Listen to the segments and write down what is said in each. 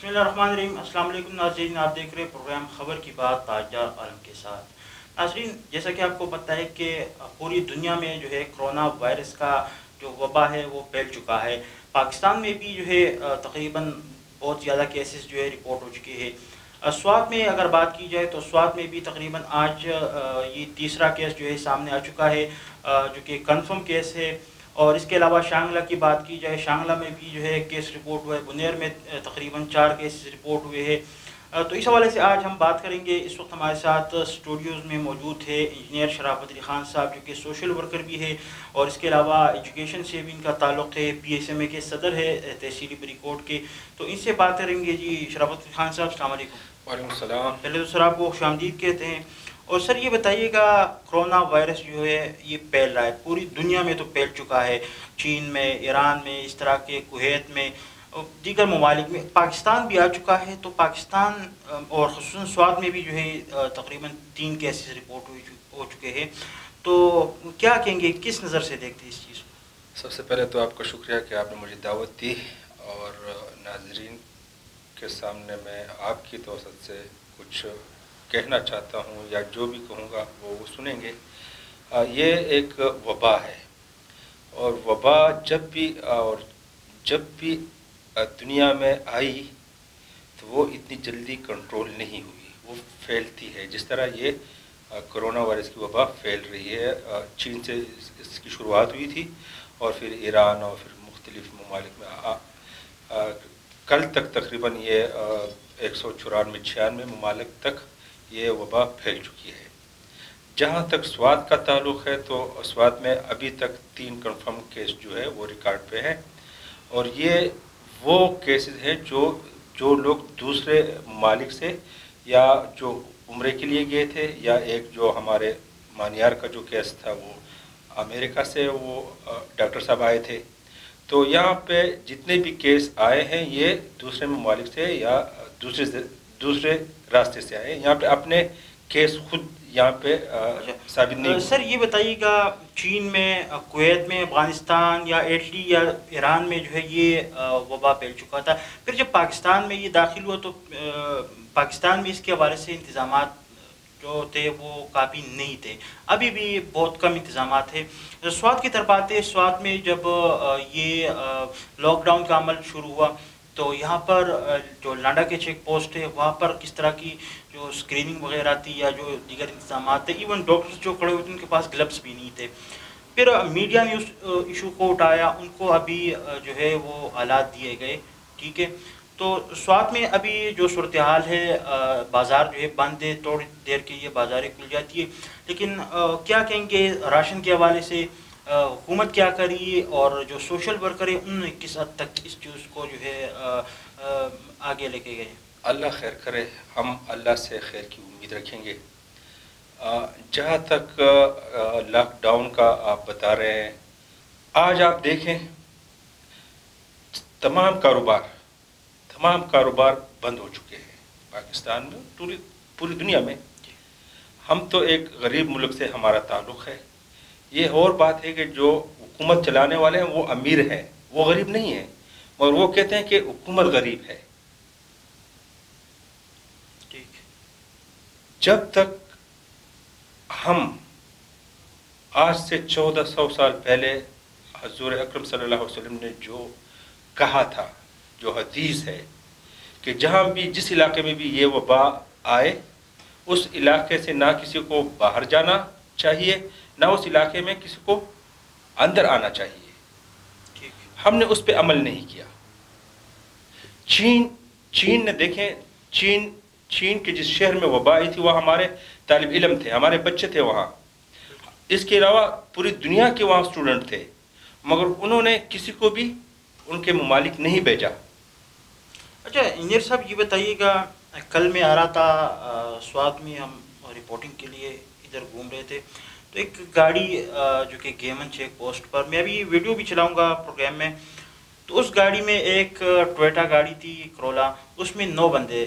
बसमीम अल्लाम नाजरीन, आप देख रहे हैं प्रोग्राम ख़बर की बात ताज़ा आलम के साथ। नाजरीन, जैसा कि आपको पता है कि पूरी दुनिया में जो है कोरोना वायरस का जो वबा है, वो फैल चुका है। पाकिस्तान में भी जो है तकरीबन बहुत ज़्यादा केसेस जो है रिपोर्ट हो चुके हैं। स्वात में अगर बात की जाए तो स्वात में भी तकरीबन आज ये तीसरा केस जो है सामने आ चुका है। जो कि कन्फर्म केस है। और इसके अलावा शांगला की बात की जाए शांगला में भी जो है केस रिपोर्ट हुआ है बुनेर में तकरीबन चार केस रिपोर्ट हुए हैं। तो इस हवाले से आज हम बात करेंगे। इस वक्त हमारे साथ स्टूडियोज़ में मौजूद थे इंजीनियर शराफत अली खान साहब जो कि सोशल वर्कर भी है और इसके अलावा एजुकेशन से भी इनका ताल्लुक़ है। पी एस एम ए के सदर है तहसीली बरीकोट के। तो इनसे बात करेंगे जी शराफत अली खान साहब अलैक्म पहले तो सर आपको खुश कहते हैं। और सर ये बताइएगा कोरोना वायरस जो है, ये फैल रहा है। पूरी दुनिया में तो फैल चुका है। चीन में, ईरान में, इस तरह के कुवैत में दीगर ममालिक में। पाकिस्तान भी आ चुका है तो पाकिस्तान और खसूस स्वाद में भी जो है तकरीबन तीन केसेस रिपोर्ट हो चुके हैं। तो क्या कहेंगे, किस नज़र से देखते हैं इस चीज़ को? सबसे पहले तो आपका शुक्रिया कि आपने मुझे दावत दी, और नाजरीन के सामने मैं आपकी तोसत से कुछ कहना चाहता हूँ या जो भी कहूँगा वो वो सुनेंगे। ये एक वबा है। और वबा जब भी और जब भी दुनिया में आई तो वो इतनी जल्दी कंट्रोल नहीं हुई। वो फैलती है। जिस तरह ये कोरोना वायरस की वबा फैल रही है चीन से इसकी शुरुआत हुई थी और फिर ईरान और फिर मुख्तलिफ़ ममालिक में आ, आ, कल तक तकरीबन ये एक सौ चौरानवे छियानवे ममालिक तक ये वबा फैल चुकी है। जहाँ तक स्वाद का ताल्लुक़ है तो स्वाद में अभी तक तीन कन्फर्म केस जो है, वो रिकॉर्ड पे हैं। और ये वो केसेस हैं जो जो लोग दूसरे ममालिक से या जो उम्र के लिए गए थे, या एक जो हमारे मानियार का जो केस था, वो अमेरिका से वो डॉक्टर साहब आए थे। तो यहाँ पे जितने भी केस आए हैं, ये दूसरे ममालिक से या दूसरे दूसरे रास्ते से आए। यहाँ पे अपने केस खुद यहाँ पे अच्छा। साबित नहीं सर ये बताइएगा चीन में कुवैत में अफ़गानिस्तान या इटली या ईरान में जो है ये वबा फैल चुका था। फिर जब पाकिस्तान में ये दाखिल हुआ तो पाकिस्तान में इसके हवाले से इंतज़ाम जो थे वो काफ़ी नहीं थे। अभी भी बहुत कम इंतज़ाम थे। स्वाद की तरफ़ आते स्वाद में जब ये लॉकडाउन का अमल शुरू हुआ तो यहाँ पर जो लांडा के चेक पोस्ट है, वहाँ पर किस तरह की जो स्क्रीनिंग वगैरह थी या जो दीगर इंतज़ाम थे इवन डॉक्टर्स जो खड़े हुए थे, उनके पास ग्लव्स भी नहीं थे। फिर मीडिया ने उस इशू को उठाया उनको अभी जो है वो हालात दिए गए, ठीक है? तो स्वाद में अभी जो सूरत हाल है बाज़ार जो है बंद है, थोड़ी देर के लिए बाज़ारें खुल जाती है। लेकिन क्या कहेंगे, राशन के हवाले से हुकूमत क्या करी और जो सोशल वर्कर है उन्होंने किस हद तक इस चीज़ को जो है आगे लेके गए? अल्लाह खैर करे हम अल्लाह से खैर की उम्मीद रखेंगे। जहाँ तक लॉकडाउन का आप बता रहे हैं आज आप देखें तमाम कारोबार तमाम कारोबार बंद हो चुके हैं। पाकिस्तान में पूरी पूरी दुनिया में। हम तो एक गरीब मुल्क से हमारा ताल्लुक़ है। ये और बात है कि जो हुकूमत चलाने वाले हैं वो अमीर हैं वो गरीब नहीं है मगर वो कहते हैं कि हुकूमत गरीब है। ठीक। जब तक हम आज से चौदह सौ साल पहले हजूर अक्रम सल्लल्लाहु अलैहि वसल्लम ने जो कहा था जो हदीस है कि जहाँ भी जिस इलाके में भी ये वबा आए उस इलाके से ना किसी को बाहर जाना चाहिए ना उस इलाके में किसी को अंदर आना चाहिए। हमने उस पर अमल नहीं किया। चीन चीन ने देखें चीन चीन के जिस शहर में वबा आई थी वह हमारे तालब इलम थे हमारे बच्चे थे वहाँ। इसके अलावा पूरी दुनिया के वहाँ स्टूडेंट थे मगर उन्होंने किसी को भी उनके ममालिक नहीं भेजा। अच्छा इंजीनियर साहब ये बताइएगा कल में आ रहा था स्वाद में हम रिपोर्टिंग के लिए इधर घूम रहे थे। तो एक गाड़ी जो कि गेमन चेक पोस्ट पर। मैं अभी वीडियो भी चलाऊँगा प्रोग्राम में। तो उस गाड़ी में एक टोयोटा गाड़ी थी करोला उसमें नौ बंदे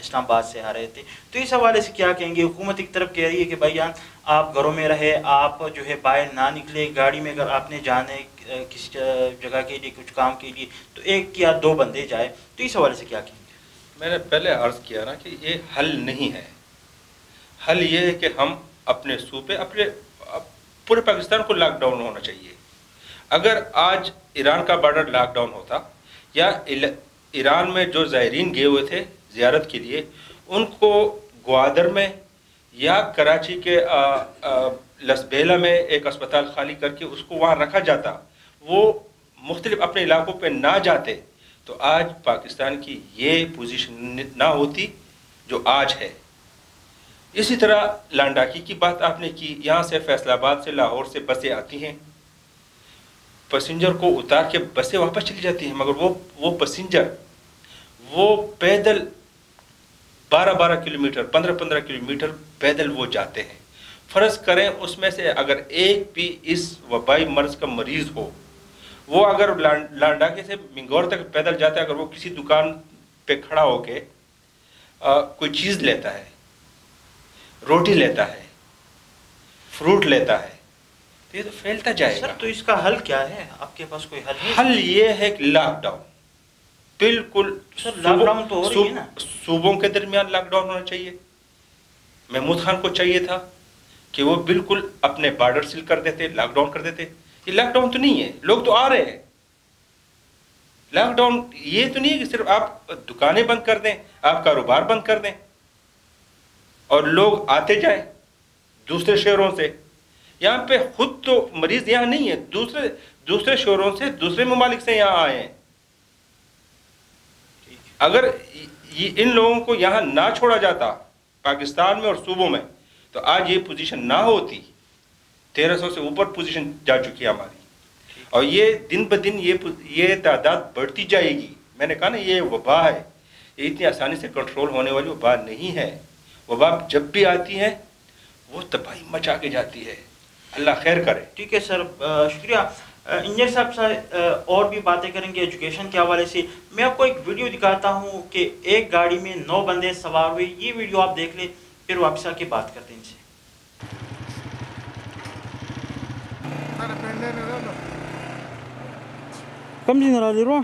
इस्लामाबाद से आ रहे थे। तो इस हवाले से क्या कहेंगे? हुकूमत एक तरफ़ कह रही है कि भाई जान आप घरों में रहे, आप जो है बाहर ना निकले। गाड़ी में अगर आपने जाने किसी जगह के लिए, कुछ काम के लिए तो एक या दो बंदे जाए। तो इस हवाले से क्या कहेंगे? मैंने पहले अर्ज़ किया ना कि ये हल नहीं है। हल ये है कि हम अपने सूबे अपने पूरे पाकिस्तान को लॉकडाउन होना चाहिए। अगर आज ईरान का बॉर्डर लॉकडाउन होता, या ईरान में जो ज़ायरीन गए हुए थे ज़ियारत के लिए, उनको ग्वादर में या कराची के लसबेला में एक अस्पताल खाली करके उसको वहाँ रखा जाता, वो मुख्तलिफ़ अपने इलाकों पर ना जाते तो आज पाकिस्तान की ये पोजीशन ना होती जो आज है। इसी तरह लांडाकी की बात आपने की, यहाँ से फैसलाबाद से लाहौर से बसें आती हैं। पैसेंजर को उतार के बसें वापस चली जाती हैं, मगर वो वो पैसेंजर, वो पैदल बारह बारह किलोमीटर पंद्रह पंद्रह किलोमीटर पैदल वो जाते हैं। फ़र्ज़ करें उसमें से अगर एक भी इस वबाई मर्ज़ का मरीज़ हो, वो अगर लांडाके से मिंगौर तक पैदल जाता है, अगर वो किसी दुकान पे खड़ा होके कोई चीज़ लेता है रोटी लेता है फ्रूट लेता है तो ये तो फैलता जाएगा। सर तो इसका हल क्या है? आपके पास कोई हल है? हल ये है कि लॉकडाउन बिल्कुल लॉकडाउन तो हो रही है ना। सूबों के दरमियान लॉकडाउन होना चाहिए। महमूद खान को चाहिए था कि वो बिल्कुल अपने बॉर्डर सील कर देते लॉकडाउन कर देते। ये लॉकडाउन तो नहीं है लोग तो आ रहे हैं। लॉकडाउन ये तो नहीं है कि सिर्फ़ आप दुकानें बंद कर दें आप कारोबार बंद कर दें। और लोग आते जाएँ दूसरे शहरों से। यहाँ पे खुद तो मरीज़ यहाँ नहीं है, दूसरे दूसरे शहरों से दूसरे ममालिक से यहाँ आए हैं। अगर ये इन लोगों को यहाँ ना छोड़ा जाता पाकिस्तान में और सूबों में तो आज ये पोजीशन ना होती। तेरह सौ से ऊपर पोजीशन जा चुकी है हमारी। और ये दिन ब दिन ये ये तादाद बढ़ती जाएगी। मैंने कहा ना, ये वबा है, ये इतनी आसानी से कंट्रोल होने वाली वबा नहीं है। वबा जब भी आती है वो तबाही मचा के जाती है अल्लाह खैर करे ठीक है सर शुक्रिया इंजीनियर साहब से और भी बातें करेंगे एजुकेशन के हवाले से मैं आपको एक वीडियो दिखाता हूँ कि एक गाड़ी में नौ बंदे सवार हुए ये वीडियो आप देख लें फिर वापस आके बात करते हैं इनसे कम दिन राजी रो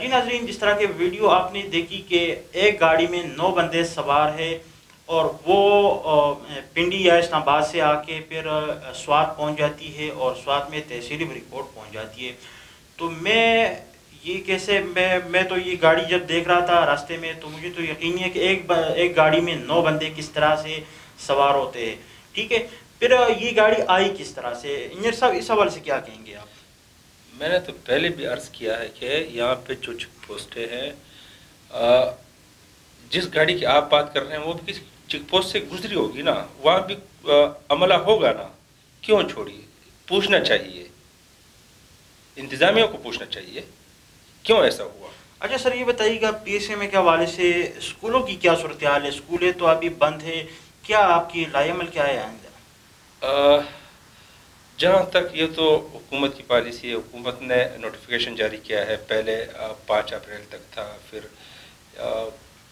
जी नाजरीन जिस तरह के वीडियो आपने देखी कि एक गाड़ी में नौ बंदे सवार है और वो पिंडी या इस्लामाबाद से आके फिर स्वाद पहुंच जाती है और स्वाद में तहसीली रिपोर्ट पहुंच जाती है तो मैं ये कैसे, मैं मैं तो ये गाड़ी जब देख रहा था रास्ते में तो मुझे तो यकीन है कि एक एक गाड़ी में नौ बंदे किस तरह से सवार होते हैं, ठीक है? फिर ये गाड़ी आई किस तरह से? इंजीनियर साहब, इस हवाले से क्या कहेंगे आप? मैंने तो पहले भी अर्ज़ किया है कि यहाँ पे जो चेक पोस्टें हैं जिस गाड़ी की आप बात कर रहे हैं, वो भी किसी चेक पोस्ट से गुजरी होगी ना, वहाँ भी अमला होगा ना? क्यों छोड़िए? पूछना चाहिए। इंतज़ामिया को पूछना चाहिए। क्यों ऐसा हुआ? अच्छा सर ये बताइएगा पी एस एम के हवाले से स्कूलों की क्या सूरत हाल है? स्कूलें तो अभी बंद है। क्या आपकी लायामल क्या है आइंदा? जहाँ तक ये तो हुकूमत की पॉलिसी है हुकूमत ने नोटिफिकेशन जारी किया है। पहले पाँच अप्रैल तक था फिर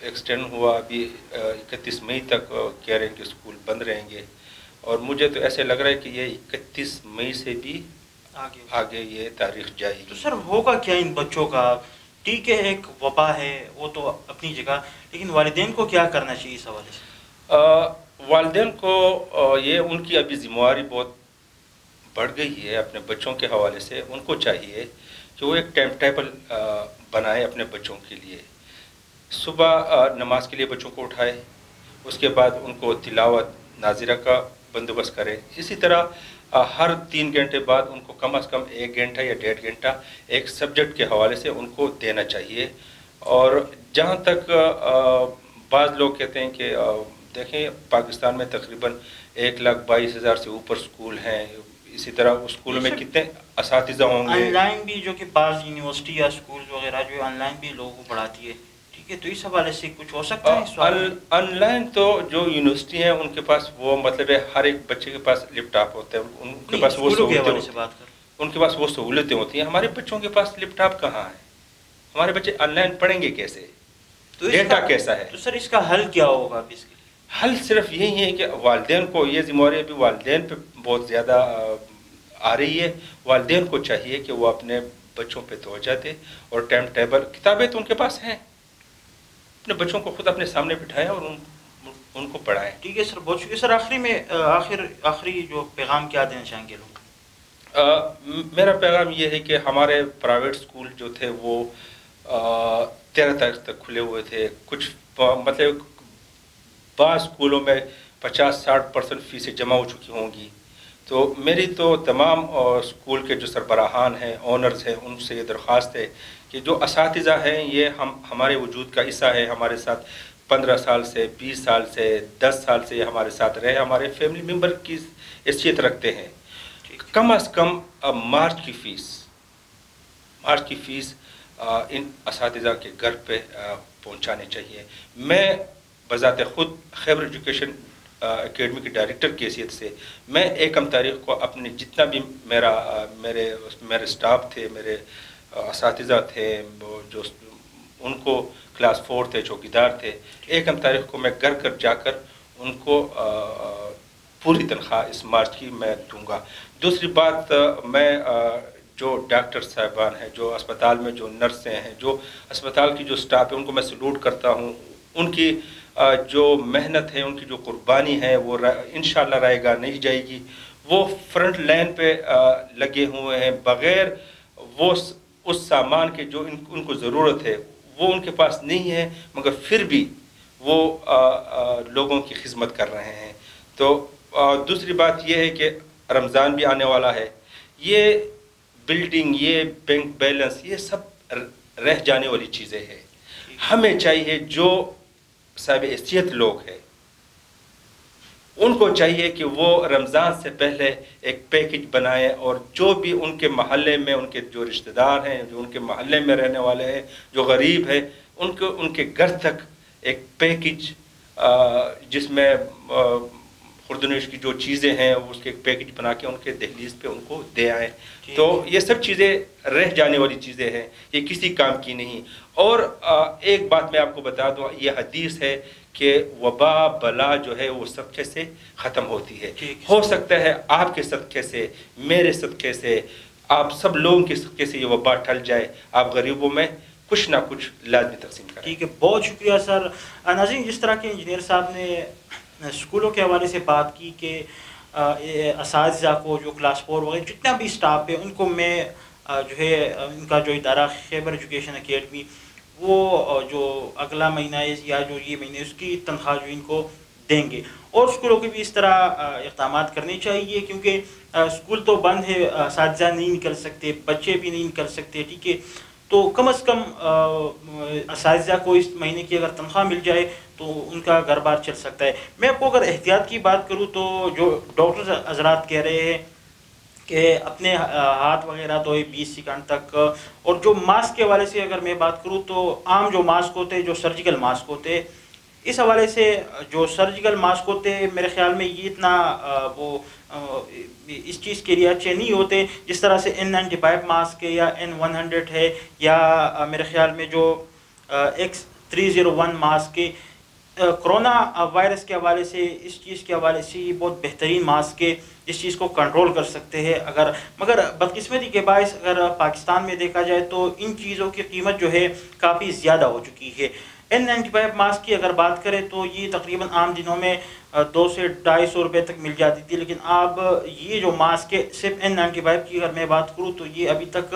एक्सटेंड हुआ। अभी इकतीस मई तक कह रहे हैं कि स्कूल बंद रहेंगे। और मुझे तो ऐसे लग रहा है कि ये इकतीस मई से भी आगे। आगे ये तारीख जाएगी तो सर होगा क्या इन बच्चों का? ठीक है एक वबा है वो तो अपनी जगह लेकिन वालिदैन को क्या करना चाहिए इस हवाले से? वालदेन को ये उनकी अभी जिम्मेवारी बहुत बढ़ गई है अपने बच्चों के हवाले से। उनको चाहिए कि वो एक टाइम टेबल बनाए अपने बच्चों के लिए। सुबह नमाज़ के लिए बच्चों को उठाए उसके बाद उनको तिलावत नाजिरा का बंदोबस्त करें। इसी तरह हर तीन घंटे बाद उनको कम अज़ कम एक घंटा या डेढ़ घंटा एक सब्जेक्ट के हवाले से उनको देना चाहिए। और जहाँ तक बाज़ लोग कहते हैं कि देखें पाकिस्तान में तकरीबन एक लाख बाईस हज़ार से ऊपर स्कूल हैं। इसी तरह उस स्कूलों में कितने इस होंगे। ऑनलाइन भी जो कि बाज़ यूनिवर्सिटी या स्कूल वगैरह जो ऑनलाइन भी लोगों को पढ़ाती है। है तो इस हवाले से कुछ हो सकता है ऑनलाइन तो जो यूनिवर्सिटी है उनके पास वो मतलब है हर एक बच्चे के पास लैपटॉप होते हैं उनके पास वो सहूलतें हैं। उनके पास वो सहूलतें होती हैं। हमारे बच्चों के पास लैपटॉप कहाँ है? हमारे बच्चे ऑनलाइन पढ़ेंगे कैसे? तो डेटा कैसा है? तो सर इसका हल क्या होगा इसके लिए? हल सिर्फ़ यही है कि वालदेन को ये जिम्मेवारी अभी वालदेन पे बहुत ज़्यादा आ रही है। वालदेन को चाहिए कि वो अपने बच्चों पे तोजह दे और टाइम टेबल किताबें तो उनके पास हैं। अपने बच्चों को खुद अपने सामने बिठाएँ और उन, उनको पढ़ाएँ। ठीक है सर बहुत शुक्रिया। सर आखिरी में आखिर आखिरी जो पैगाम क्या देना चाहेंगे लोग? मेरा पैगाम ये है कि हमारे प्राइवेट स्कूल जो थे वो तेरह तारीख तक खुले हुए थे। कुछ मतलब बाज़ स्कूलों में पचास साठ परसेंट फीसें जमा हो चुकी होंगी। तो मेरी तो तमाम स्कूल के जो सरबराहान हैं ऑनर्स हैं उनसे ये दरख्वास्त है कि जो इस हैं ये हम हमारे वजूद का हिस्सा है हमारे साथ पंद्रह साल से बीस साल से दस साल से ये हमारे साथ रहे हमारे फैमिली मेंबर की हैसियत रखते हैं। कम अज़ कम अ, मार्च की फ़ीस मार्च की फ़ीस इन इस के घर पे पहुँचाने चाहिए। मैं बजात ख़ुद खैबर एजुकेशन एकेडमी के डायरेक्टर की हैसियत से मैं एकम तारीख को अपने जितना भी मेरा मेरे मेरे स्टाफ थे मेरे इस थे जो उनको क्लास फोर थे, चौकीदार थे। एक हम तारीख को मैं घर घर जाकर उनको पूरी तनख्वाह इस मार्च की मैं दूँगा। दूसरी बात मैं जो डॉक्टर साहबान हैं, जो अस्पताल में जो नर्सें हैं, जो अस्पताल की जो स्टाफ है, उनको मैं सलूट करता हूँ। उनकी जो मेहनत है, उनकी जो कुर्बानी है, वो इन रहेगा नहीं जाएगी। वो फ्रंट लाइन पे लगे हुए हैं। बग़ैर वो उस सामान के जो इन, उनको ज़रूरत है वो उनके पास नहीं है मगर फिर भी वो अ, अ, लोगों की खिदमत कर रहे हैं। तो अ, दूसरी बात यह है कि रमज़ान भी आने वाला है। ये बिल्डिंग ये बैंक बैलेंस ये सब रह जाने वाली चीज़ें हैं। हमें चाहिए जो साहब हैसियत लोग हैं उनको चाहिए कि वो रमज़ान से पहले एक पैकेज बनाएँ और जो भी उनके महल्ले में उनके जो रिश्तेदार हैं जो उनके महल्ले में रहने वाले हैं जो गरीब हैं उनको उनके घर तक एक पैकेज जिसमें खुर्दनश की जो चीज़ें हैं उसके एक पैकेज बना के उनके दहलीज पे उनको दे आए। तो ये सब चीज़ें रह जाने वाली चीज़ें हैं ये किसी काम की नहीं। और एक बात मैं आपको बता दूँ ये हदीस है कि वबा बला जो है वो सबके से ख़त्म होती है। हो। सकता है आपके सदक़े से मेरे सदक़े से आप सब लोगों के सदक़े से ये वबा टल जाए। आप गरीबों में कुछ ना कुछ लाजमी तकसीम करें। ठीक है बहुत शुक्रिया सर। नाज़रीन जिस तरह के इंजीनियर साहब ने स्कूलों के हवाले से बात की कि इस को जो क्लास फोर वगैरह जितना भी स्टाफ है उनको मैं जो है इनका जो इदारा खैबर एजुकेशन अकेडमी वो जो अगला महीना है या जो ये महीने उसकी तनख्वाह जो इनको देंगे। और स्कूलों के भी इस तरह इकदाम करने चाहिए क्योंकि स्कूल तो बंद है इस नहीं निकल सकते, बच्चे भी नहीं निकल सकते, ठीक है? तो कम अज़ कम इस को इस महीने की अगर तनख्वाह मिल जाए तो उनका घर बार चल सकता है। मैं आपको अगर एहतियात की बात करूँ तो जो डॉक्टर हजरात कह रहे हैं कि अपने हाथ वगैरह धोए बीस सेकंड तक, और जो मास्क के हवाले से अगर मैं बात करूँ तो आम जो मास्क होते, जो सर्जिकल मास्क होते, इस हवाले से जो सर्जिकल मास्क होते, मेरे ख्याल में ये इतना वो इस चीज़ के लिए अच्छे नहीं होते, जिस तरह से एन नाइन्टी फाइव मास्क है या एन वन हंड्रेड है, या मेरे ख्याल में जो X three zero one mask है कोरोना वायरस के हवाले से, इस चीज़ के हवाले से ये बहुत बेहतरीन मास्क है इस चीज़ को कंट्रोल कर सकते हैं अगर, मगर बदकिस्मती के बायस अगर पाकिस्तान में देखा जाए तो इन चीज़ों की कीमत जो है काफ़ी ज़्यादा हो चुकी है। एन नाइन्टी फाइव मास्क की अगर बात करें तो ये तकरीबन आम दिनों में दो से ढाई सौ रुपये तक मिल जाती थी, लेकिन अब ये जो मास्क है, सिर्फ़ एन नाइन्टी फाइव की अगर मैं बात करूँ तो ये अभी तक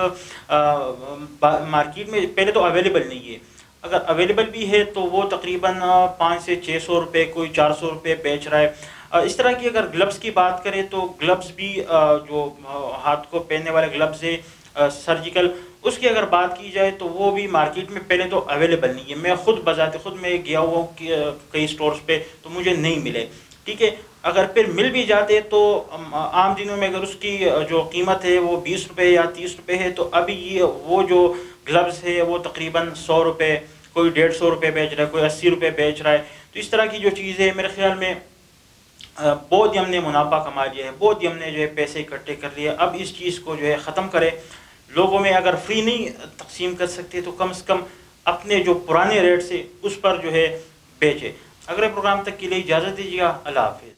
मार्केट में पहले तो अवेलेबल नहीं है। अगर अवेलेबल भी है तो वो तकरीबन पाँच से छः सौ रुपये कोई चार सौ रुपये बेच रहा है। इस तरह की अगर ग्लव्स की बात करें तो ग्लव्स भी जो हाथ को पहनने वाले ग्लव्स है सर्जिकल उसकी अगर बात की जाए तो वो भी मार्केट में पहले तो अवेलेबल नहीं है। मैं खुद बजाते खुद मैं गया हुआ हूँ कई स्टोर्स पे तो मुझे नहीं मिले। ठीक है? अगर फिर मिल भी जाते तो आम दिनों में अगर उसकी जो कीमत है वो बीस रुपये या तीस रुपये है तो अभी ये, वो जो ग्लव्स है, वो तकरीबन सौ रुपये कोई डेढ़ सौ रुपये बेच रहा है, कोई अस्सी रुपये बेच रहा है। तो इस तरह की जो चीज़ें है, मेरे ख्याल में बहुत ही हमने मुनाफा कमा लिया है, बहुत ही हमने जो है पैसे इकट्ठे कर लिए अब इस चीज़ को जो है ख़त्म करें। लोगों में अगर फ्री नहीं तकसीम कर सकते तो कम से कम अपने जो पुराने रेट से उस पर जो है बेचे। अगले प्रोग्राम तक के लिए इजाज़त दीजिएगा, अल्लाह हाफिज़।